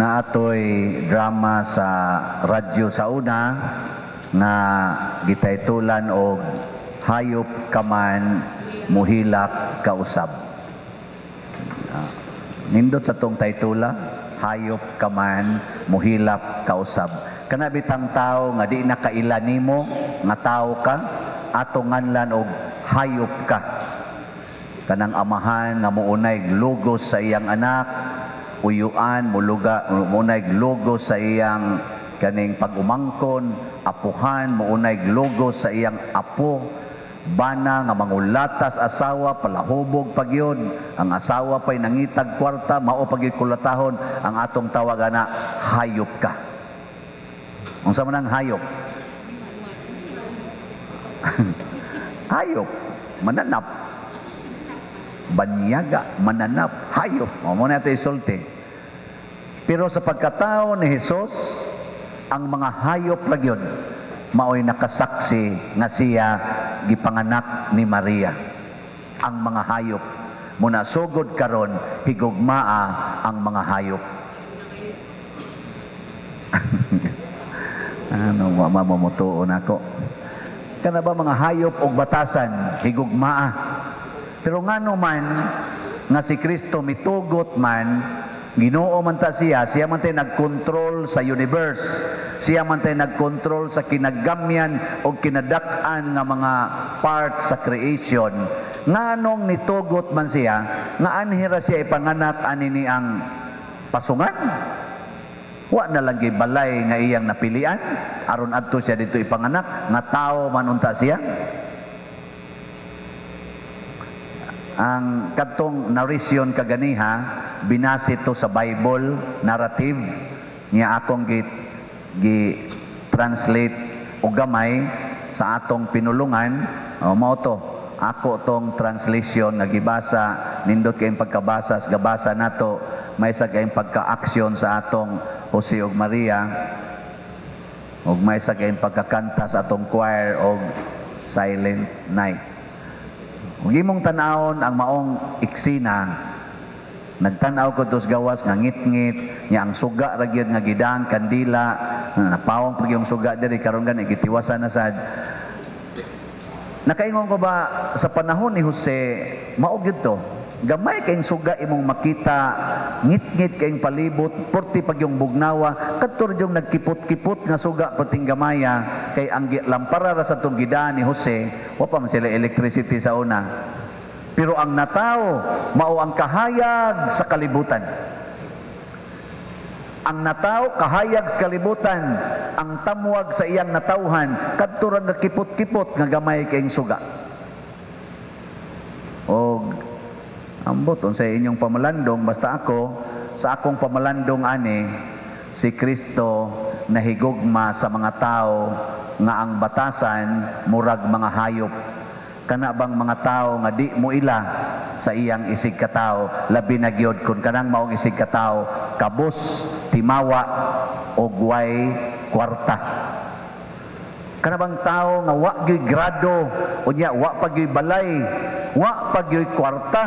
na atoy drama sa radyo sa una nga gitaytulan og hayop kaman muhilak kausab. Ah, nindot sa tong taytula hayop kaman muhilak kausab. Kana bitang tao nga di nakaila nimo nga tao ka ato nganlan og hayop ka. Kanang amahan nga muunay logos sa iyang anak uyuan muluga muunay logo sa iyang kaning pagumangkon apuhan muunay logo sa iyang apo. Bana nga mangulatas asawa palahubog pagyod ang asawa pay nangitag kwarta mao pagyud kulatahon. Ang atong tawag ana hayop ka. Unsa man ang hayop? Hayop? Mananap banyaga mananap hayop. Mao mo nato isulti. Pero sa pagkatao ni Hesus ang mga hayop ra gyud maoy nakasaksi nga siya gipanganak ni Maria. Ang mga hayop muna sugod karon higugmaa ang mga hayop. Ano mamamutuon ako. Kana ba mga hayop og batasan higugmaa pero ngano man nga si Kristo mitugot man Ginoo man ta siya, siya man tayo nagkontrol sa universe. Siya man tayo nagkontrol sa kinagamyan o kinadak-an nga mga parts sa creation. Nganong nitugot man siya, nga anhira siya ipanganak ani ni ang pasungan. Wa na lang balay nga iyang napilian aron adto siya dito ipanganak nga tao man unta siya. Ang katong narration kaganiha binasi to sa Bible narrative. Niya akong gi, gi translate og gamay sa atong pinulungan. O mao to. Ako tong translation nga gibasa nindot kay pagkabasa sa gabasa nato may sa kay pagka-action sa atong Jose ug Maria. Ug may sa kay pagkakanta sa atong choir og Silent Night Imong tanawon ang maong iksina. Nagtanaw ko dos gawas nga ngit-ngit, niya ang suga ra gyud nga gidang kandila, napawang pag yung suga diri karon gani gitiwasan na sad. Nakaingon ko ba sa panahon ni Jose, mao to. Gamay kayong suga imong makita, ngit-ngit kayong palibot, porti pag yung bugnawa, kadto yung nagkipot-kipot nga suga pating gamaya, kay ang lampara ra sa tong gidaan ni Jose, wa pa man sila electricity sa una. Pero ang natao, mao ang kahayag sa kalibutan. Ang natao, kahayag sa kalibutan, ang tamuwag sa iyang natauhan, kadto ra nagkipot-kipot nga gamay kayong suga. Og ambot sa inyong pamalandong basta ako sa akong pamalandong ani si Kristo nahigugma sa mga tao nga ang batasan murag mga hayop. Kana bang mga tao nga di mo ila sa iyang isig katao labi na gyud kun kanang maong isig katao kabus timawa og way kwarta. Kana bang tao nga wa gyud grado unya wa pa balay wa pa kwarta.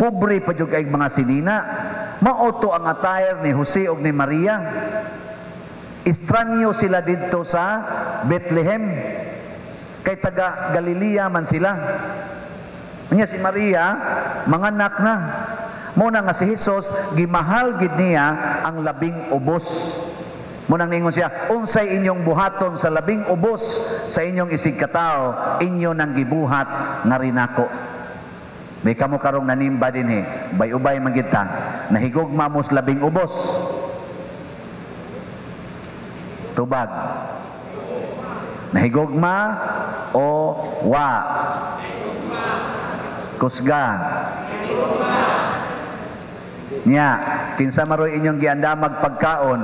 Pobre pa kay mga sinina. Mauto ang attire ni Jose ug ni Maria istranyo sila didto sa Bethlehem. Kay taga Galilea man sila. Unya si Maria manganak na. Mo na nga si Jesus gimahal gid niya ang labing ubos. Munang ningon siya, unsay inyong buhaton sa labing ubos? Sa inyong isig katao, inyo nang gibuhat nga rinako. May kamo karong nanimba din eh, bay-ubay magita, nahigugma mo sa labing ubos. Tubag. Nahigugma o wa? Kusga. Nya, kinsa maroy inyong giandamag pagkaon,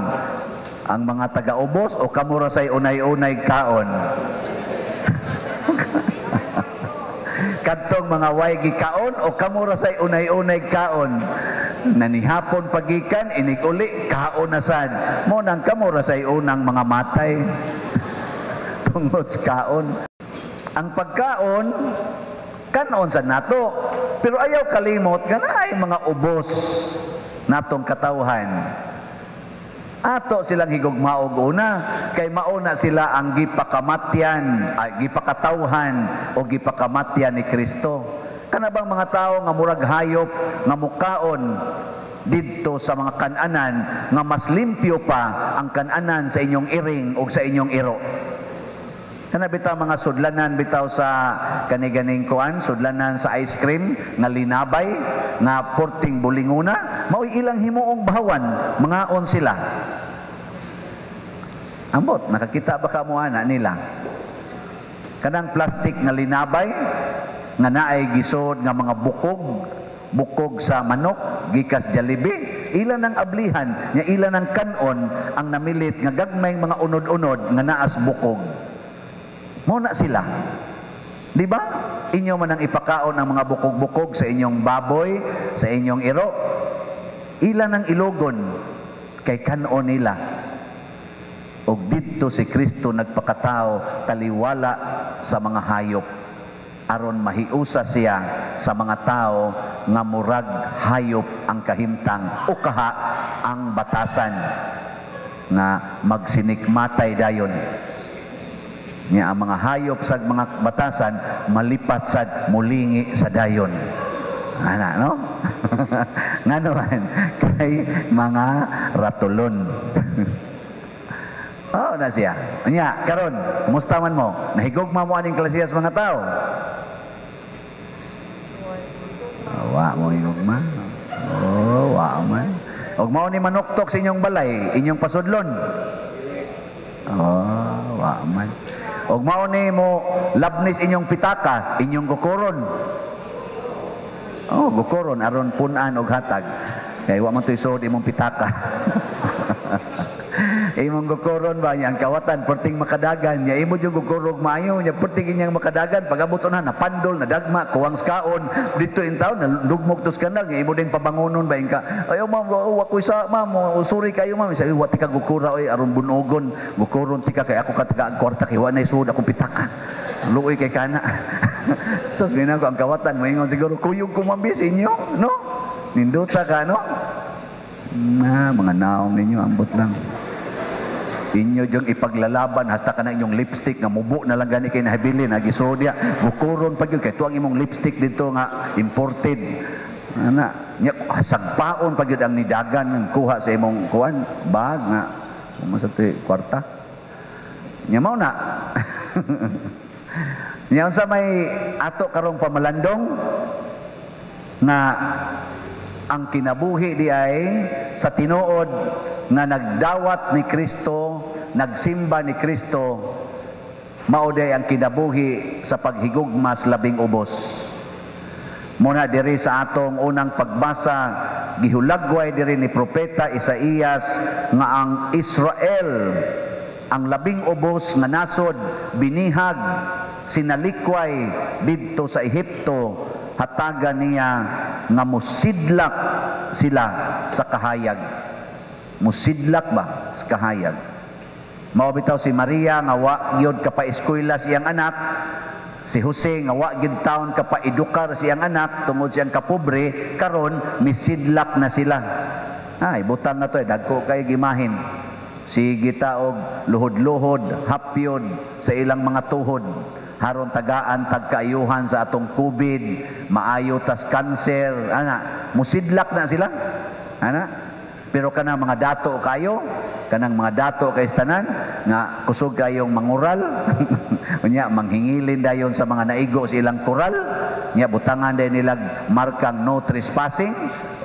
ang mga taga-ubos o kamura say unay-unay kaon? Kadtong mga way kaon o kamura say unay-unay kaon? Nanihapon pagikan, inig uli, kaon na sad. Mo nang kamura say unang mga matay. Tungod sa kaon. Ang pagkaon, kanon sa nato. Pero ayaw kalimot, ganay mga ubos natong katawhan ato silang higugmaog una kay mauna sila ang gipakamatyan ay gipakatawhan o gipakamatyan ni Kristo kana bang mga tao nga murag hayop nga mukaon didto sa mga kananan nga mas limpyo pa ang kananan sa inyong iring o sa inyong iro Kana bitaw mga sudlanan bitaw sa kaniganing kuan, sudlanan sa ice cream nga linabay nga porting bulinguna, mao ilang himuong bahawan, mga on sila. Ambot, nakakita ba ka mo ana nila? Kanang plastic nga linabay nga naay gisod nga mga bukog, bukog sa manok, gikas Jollibee, ilan ang ablihan, nya ilan ang kanon ang namilit nga gagmay mga unod-unod nga naas bukog. Muna sila. Di ba? Inyo man ang ipakaon ang mga bukog-bukog sa inyong baboy, sa inyong iro. Ilan ang ilogon kay kanon nila. Og didto si Kristo nagpakatao taliwala sa mga hayop aron mahiusa siya sa mga tao nga murag hayop ang kahimtang o kaha ang batasan nga magsinikmatay dayon Nya ang mga hayop sa mga batasan malipat sad mulingi sa dayon. Ana no? nga naman kay mga ratulon. oh, na siya. Nya karon, kumusta man mo? Nahigugma mo aning klasiyas mga tao? Wa mo higugma. Oh, wa man. Og mao ni manuktok sa inyong balay, inyong pasudlon. Oh, wa man. Og mao ni mo labnis inyong pitaka, inyong gukuron. Oh, gukuron aron punan og hatag. Kay wa man to isod imong pitaka. imong gukuron ba yang kawatan perting makadagan. Nya imo jud gukurog maayo nya perting inyang makadagan. Pagabot sa na pandol na dagma kuwang skaon. Dito in taon na dugmok tos kanal nya imo din pabangonon ba ka ayo ma'am wa ko isa ma'am usuri kayo ma'am. Sabi wa tika gukura oy aron bunogon. Gukuron tika kay ako kataga ang kwarta kay wa na isud akong pitaka. Luoy kay kana. Sus mina ko ang kawatan moingon siguro kuyog kumambis inyo no? Ninduta ka no? Na mga naong ninyo ambot lang inyo jong ipaglalaban hasta ka na inyong lipstick nga mubo na lang gani kay nahibili na gisodya gukuron pag yun kay tuang imong lipstick dito nga imported. Ana nya sagpaon pag yun ang nidagan ng kuha sa imong kuan bag nga umasa ti kwarta. Nya mao na. Nya sa may ato karong pamalandong? Nga ang kinabuhi di ay sa tinuod nga nagdawat ni Kristo, nagsimba ni Kristo, mauday ang kinabuhi sa paghigugmas labing ubos. Muna diri sa atong unang pagbasa, gihulagway diri ni propeta Isaías nga ang Israel ang labing ubos nga nasod binihag sinalikway didto sa Ehipto hatagan niya nga musidlak sila sa kahayag musidlak ba sa kahayag mao bitaw si Maria nga wa gyud ka pa eskwela siyang anak. Si Jose nga wa gyud taon ka pa edukar siyang anak tungod siyang kapobre karon misidlak na sila. Ay butang na to eh. Dagko kay gimahin. Si gitaog luhod-luhod hapyod sa ilang mga tuhod. Haron tagaan tagkaayuhan sa atong COVID, maayo tas cancer, ana, musidlak na sila. Ana? Pero kana mga dato kayo, kanang mga dato kay tanan nga kusog kayong mangural, unya manghingilin dayon sa mga naigo sa ilang koral, nya butangan day nilag markang no trespassing.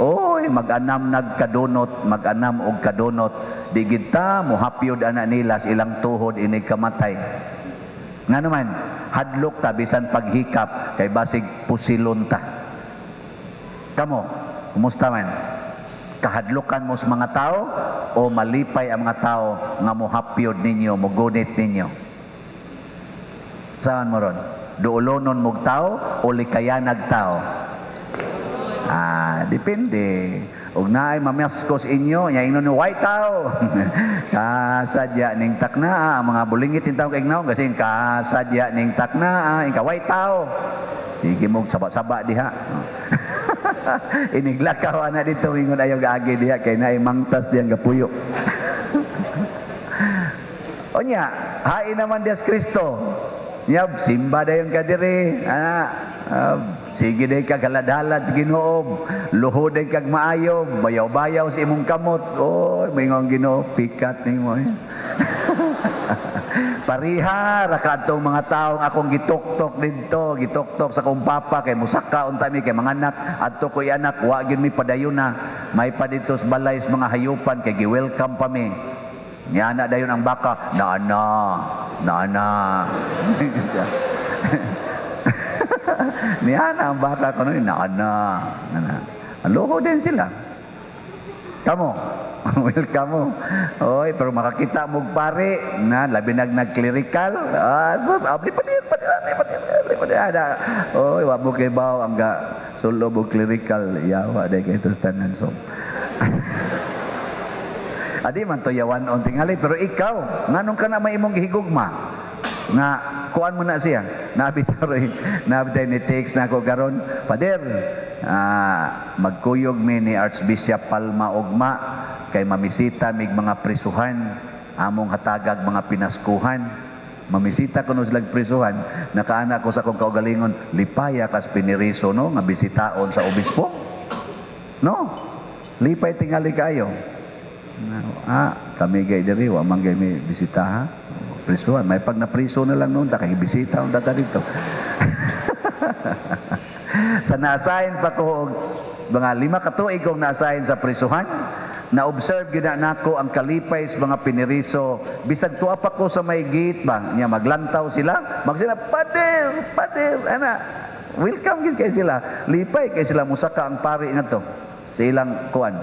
Oy, mag-anam nagkadunot, mag-anam og kadunot. Di kita muhapyod ana nila sa ilang tuhod inig kamatay. Nga naman, hadlok ta bisan paghikap kay basig pusilon ta. Kamo, kumusta man? Kahadlukan mo sa mga tao o malipay ang mga tao nga mohapyod ninyo, mogunit ninyo? Saan mo ron? Duulonon mog tao o likayanag tao? Ah, depende. Ug naay mamaskos inyo, nya ingnon ni white tao. kasadya ning takna, ang mga bulingit in tao kay ignaw kasi kasadya ning takna, ing ka white tao. Sige mo saba-saba diha. Iniglakaw na dito ingon ayaw gaagi diha kay naay mangtas diyang gapuyo. Onya, hain naman Diyos Kristo. Yab, simba dayon ka diri. Ana, ah, sige day ka galadalad sa Ginoo. Luhod day kag maayo, bayaw-bayaw sa imong kamot. Oy, mingon Ginoo, pikat nimo. Eh. Pariha ra kadtong mga taong akong gituktok didto, gituktok sa kong papa kay musaka unta mi kay mga anak adto ko'y anak wa gyud mi padayon na. May pa dito balay sa mga hayupan kay gi-welcome pa mi. Nya na dayon ang baka, naana, naana. Siya. Niya na ang baka ko nun, naana, naana. Aloho din sila. Kamo, welcome mo. Oy, pero makakita mo pare na labi nag nag-clerical. Ah, sus, abli pa din, pa din, pa din, pa din, ada. Oy, wa mo kay baw ang ga solo mo clerical. Yawa day kay tanan so. Adi man to yawan on tingali pero ikaw nganong ka na may imong gihigugma nga kuan mo na siya nabitaroy nabitay ni text na ako karon pader ah, magkuyog mi ni Archbishop Palma Ugma kay mamisita mig mga prisuhan among hatagag mga pinaskuhan. Mamisita ko no silang prisuhan nakaana ko sa akong kaugalingon lipaya kas piniriso no? Nga bisitaon sa obispo? No? Lipay tingali kayo. Ah, kami gay diri wa man gay may bisita ha. Prisuhan, may pag napriso na lang noon ta kay bisita on data dito. sa naasahin pa ko mga lima ka tuig kong naasahin sa prisuhan na observe gyud na nako ang kalipay sa mga piniriso bisag tuwa pa ko sa may gate ba nya maglantaw sila magsila pader pader ana welcome gid kay sila lipay kay sila musaka ang pari ngadto sa ilang kuan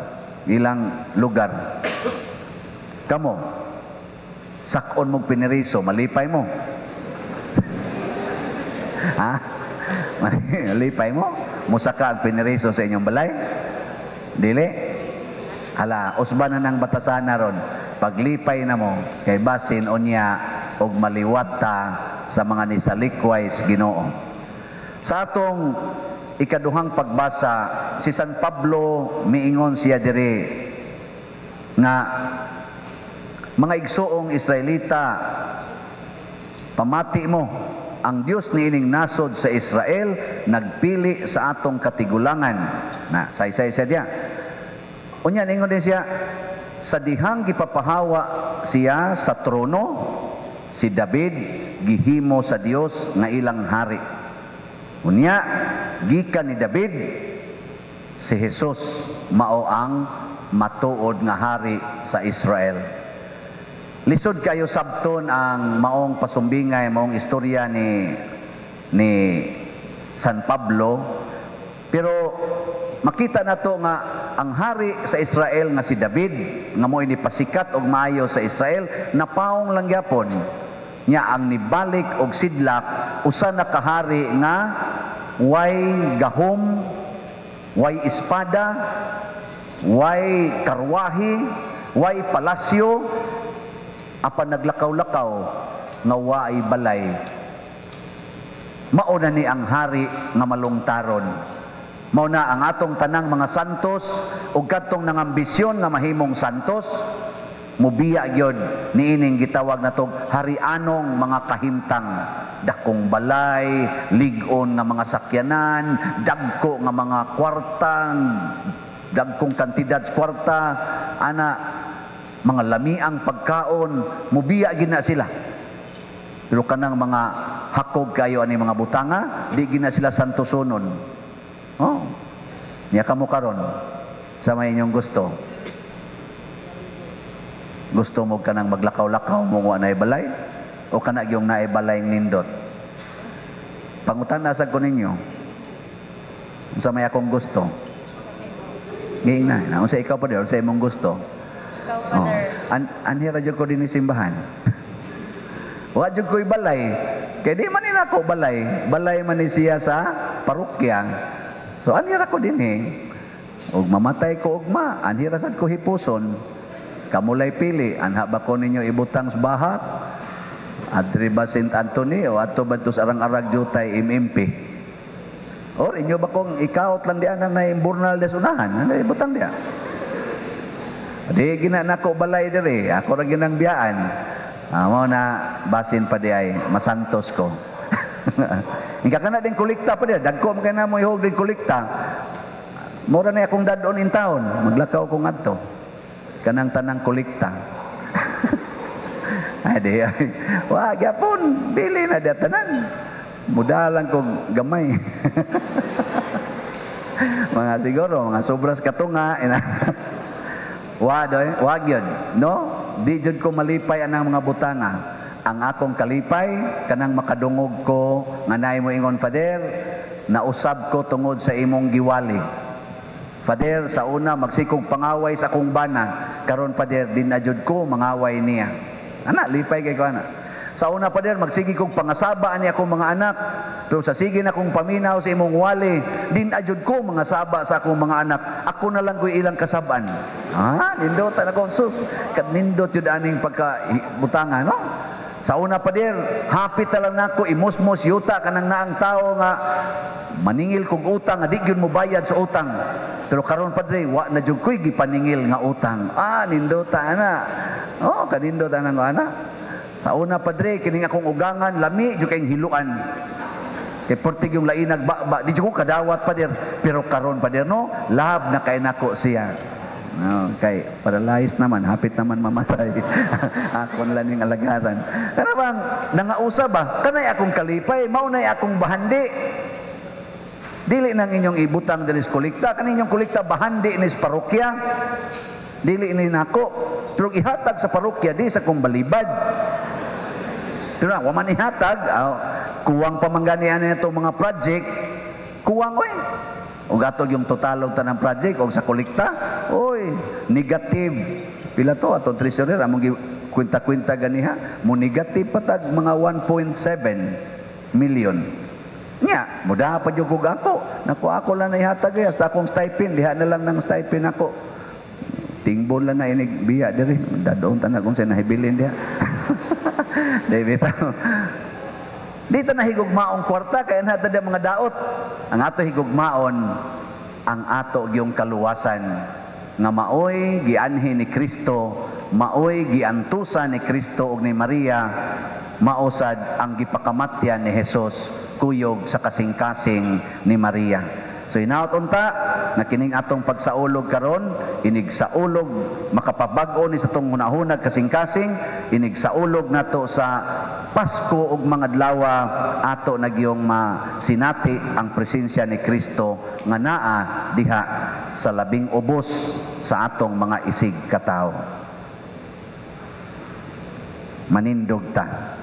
ilang lugar. Kamo, sakon mong piniriso, malipay mo. ha? malipay mo? Musaka ang piniriso sa inyong balay? Dili? Hala, usba na ng batasan na ron. Paglipay na mo, kay basin unya og maliwat ta sa mga nisalikways ginoo. Sa atong ikaduhang pagbasa si San Pablo miingon siya diri nga mga igsoong Israelita pamati mo ang Dios niining nasod sa Israel nagpili sa atong katigulangan. Na saysay siya diya. Unya ningon din siya sa dihang gipapahawa siya sa trono si David gihimo sa Dios nga ilang hari. Unya gikan ni David si Jesus mao ang matuod nga hari sa Israel. Lisod kayo sabton ang maong pasumbingay, maong istorya ni ni San Pablo. Pero makita na to nga ang hari sa Israel nga si David nga mo ini pasikat og maayo sa Israel napaong lang gyapon nya ang nibalik og sidlak usa na kahari nga way gahom, way espada, way karwahi, way palasyo, apan naglakaw-lakaw nga way balay. Mauna ni ang hari nga malungtaron. Mauna ang atong tanang mga santos ug kadtong nang ambisyon nga mahimong santos mubiya gyud niining gitawag natong harianong mga kahimtang dakong balay, ligon nga mga sakyanan, dagko nga mga kwartang, dagkong kantidad kwarta, ana mga lamiang pagkaon, mubiya gina sila. Pero kanang mga hakog kayo ani mga butanga, di gina sila santosonon. Oh. Niya kamo karon sa may inyong gusto. Gusto mo kanang maglakaw-lakaw mo nga na balay? o kana yung naibalay nindot. Pangutan na sa ko ninyo. Sa may akong gusto. Ngayon na, na sa ikaw pa din, sa imong gusto. Ikaw, Oh. Father. An anhira jud ko din ni simbahan. Wa jud ko balay. Kay di man nila ko balay. Balay man ni siya sa parokya. So anhira ko din eh. Og mamatay ko ugma, anhira sad ko hipuson. Kamulay pili, anha ba ko ninyo ibutang sa bahak? At ba St. Anthony o ato ba arang-arag jutay imimpi? Or inyo ba kung ikaot lang diyan ang naimburnal des unahan? Ano ibutang diya? Di gina nako balay diri, ako ra ginang biyaan. Amo na basin pa di ay masantos ko. Ika kana din kolekta pa diya, dagko man kana mo ihog din kolekta. Mura na akong dadon in town, maglakaw ko ngadto. Kanang tanang kolekta. Ade, wa gyapon, bili na diya tanan. Muda lang ko gamay. mga siguro, mga sobras katunga. Wa doy, wag yun. No? Di jud ko malipay anang mga butanga. Ang akong kalipay, kanang makadungog ko, nga naay mo ingon, Father, nausab ko tungod sa imong giwali. Father, sa una, magsikog pangaway sa akong bana. Karon Father, din na jud ko, mangaway niya. Ana, lipay kay ko ana. Sa una pa din, magsigi kong pangasaba ani akong mga anak. Pero sa sige na kong paminaw sa imong wali, din ajud ko mga saba sa akong mga anak. Ako na lang ko ilang kasaban. Ha? Nindot na ko sus. Kat nindot yun aning pagkabutangan, no? Sa una pa din, hapit na lang nako imusmos yuta kanang naang tao nga maningil kog utang nga di gyud mo bayad sa utang. Pero karon padre, wa na jud koy gipaningil nga utang. Ah, nindota ana. Oh, kanindot ana nga ana. Sa una padre, kining akong ugangan, lami jud kayong hiluan. Kay portig yung lainag ba, ba di ko kadawat pader, pero karon pader no, lab na kay nako siya. No, kay paralyzed naman, hapit naman mamatay. ako na lang yung alagaran. Pero bang, nangausap ba? Kanay akong kalipay, maunay akong bahandi. Dili nang inyong ibutang dili sa kolekta, kaninyong kolekta bahandi ni parokya. Dili ni nako. Pero ihatag sa parokya di sa kong balibad. Pero wa man ihatag, aw, kuwang pamanganian nito mga project, kuwang oy. Ug atog yung totalog tanang project og sa kolekta, oy, negative. Pila to ato treasurer among kwenta-kwenta ganiha, mo negative patag mga 1.7 million. Nya, muda pa kog ako. Naku ako lang na ihatag eh, hasta akong stipend, diha na lang ng stipend ako. Tingbol lang na inig biya diri. Dadoon tanag kung sa nahibilin diha. David. Dito na higugmaong kwarta kaya nato di mga daot. Ang ato higugmaon ang ato yung kaluwasan nga maoy gianhi ni Kristo, maoy giantusa ni Kristo ug ni Maria, mausad ang gipakamatyan ni Hesus kuyog sa kasing-kasing ni Maria. So inaot unta na kining atong pagsaulog karon inig saulog makapabag-o ni sa tong hunahunag kasing-kasing inig saulog nato sa Pasko ug mga adlaw ato nagyong masinati ang presensya ni Kristo nga naa diha sa labing ubos sa atong mga isig katao. Manindog ta